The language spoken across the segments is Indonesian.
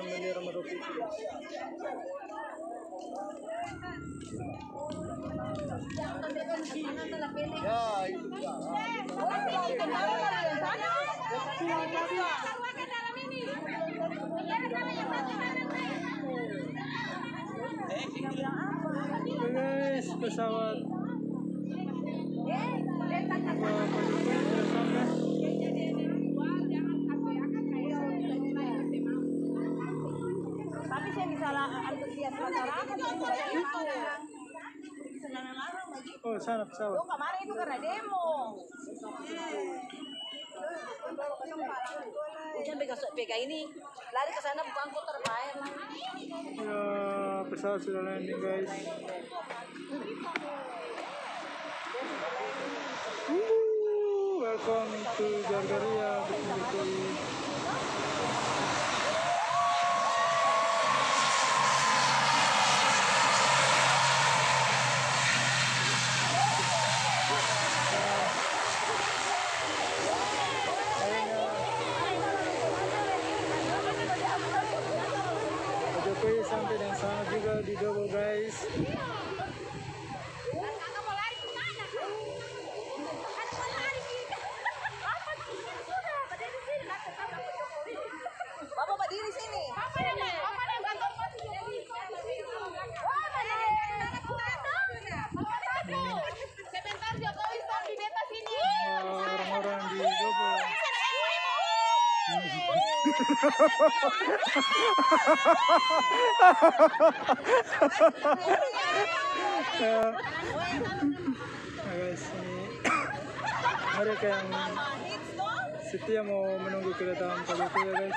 Bendera merah putih. guys. Pesawat Antusias masyarakat itu. Larang lagi. Oh, sana pesawat. Oh kemarin itu karena demo. Hujan pega pega ini lari ke sana bukan lah. Ya, pesawat sudah landing guys. Woo, welcome to Gargaria Jokowi. Pak Jokowi sampai dan sama juga di double guys. Bapak berdiri sini. Sebentar Jokowi stop di beta sini. Oh, orang-orang di double. Ya. Nah, guys, ini mereka yang setia mau menunggu kedatangan Pak Jokowi ya guys.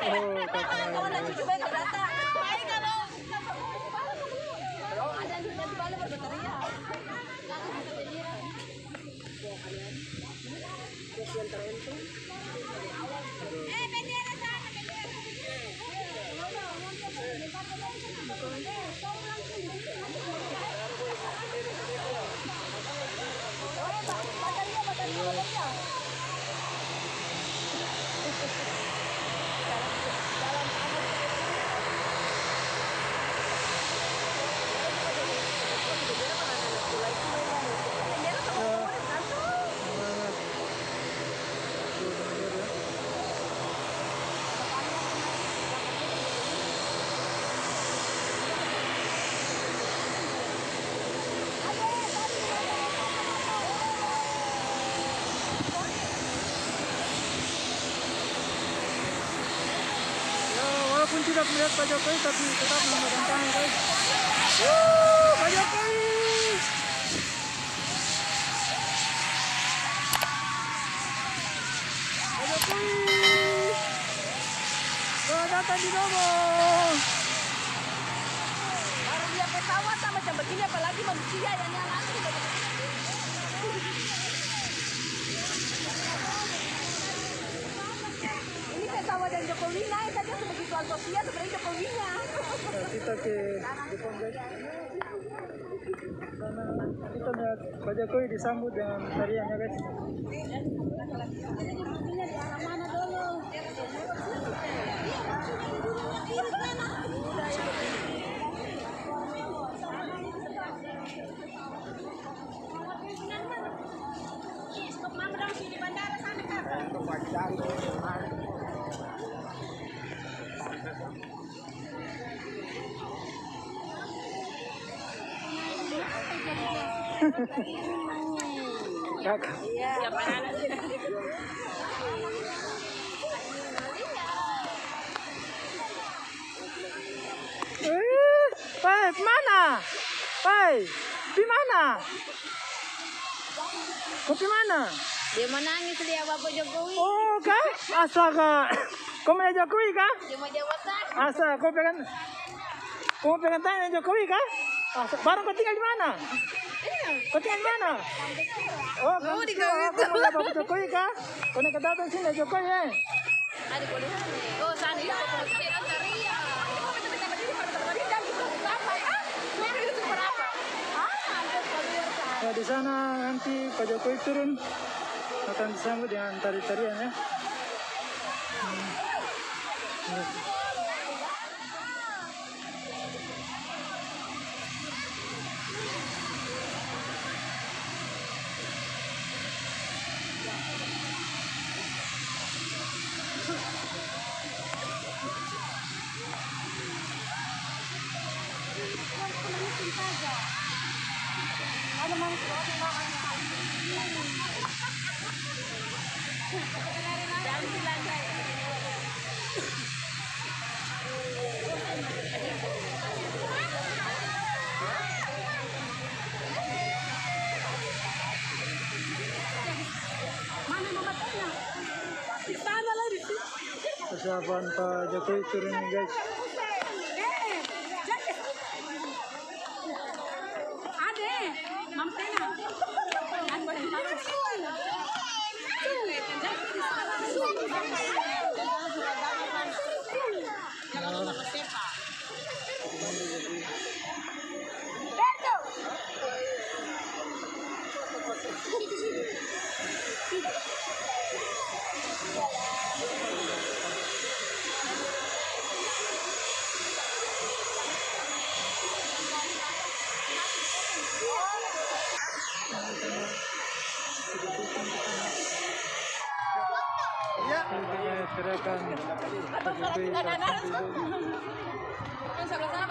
Oh, kakak dan guys. cucu baik datang. Baik kalau Oh, ada yang di balik berbateria. eh bendera sana bendera. Ya. Semangat. Tuh, bener ya. Ya, walaupun tidak melihat Pak Jokowi tapi tetap memegang tangan guys. Wuh, Pak Jokowi. Pak Jokowi. Selamat datang di Dobo. Baru dia pesawat sama macam begini apalagi manusia yang nyala juga. Ini dan Jokowi naik saja sebagai tuan sosial sebenarnya Jokowinya. Nah, kita ke guys. Sana kita lihat Pak Jokowi disambut dengan tariannya guys. Kakak. Eh, Pai, mana? Pai, di mana? Kau di mana? Dia menangis dia Bapak Jokowi. Oh, kah? Astaga. Kau melihat Jokowi kah? Dia mau jabatan. Asa, kau pegang Kau pegang tangan Jokowi kah? Asa, barang kau tinggal di mana? Kau di mana? Oh, kamu di kau mau lihat Bapak Jokowi kah? Kau nak datang sini Jokowi eh? Ada kuliah. Oh, sana Ria. Nah, di sana nanti Pak Jokowi turun akan disambut dengan tari-tarian ya. Persiapan Pak Jokowi turun guys. Kita teriakan Pak Jokowi. Yang sebelah sana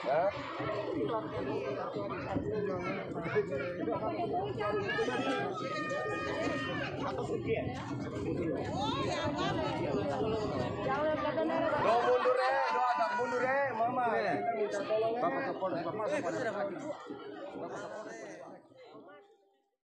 Do mundur eh, do agak mundur eh, mama. Eh. Bapak Polres, Bapak.